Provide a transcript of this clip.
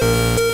Música